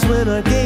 when I get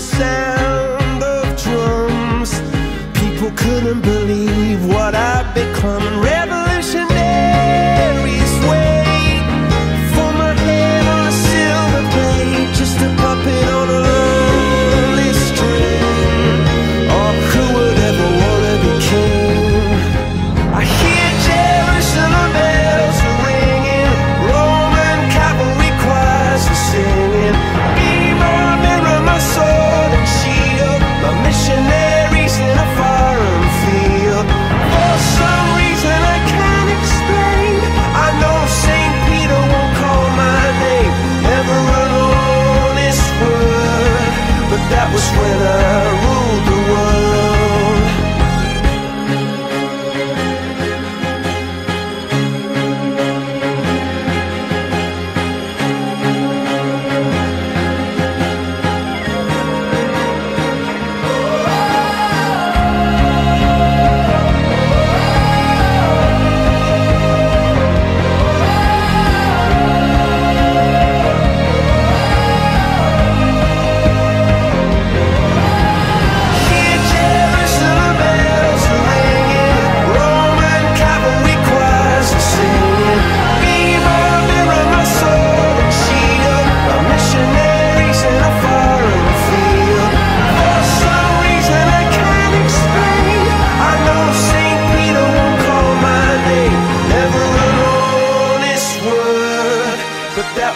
sound of drums. People couldn't believe.